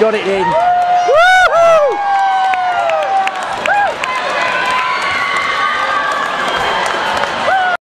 got it in.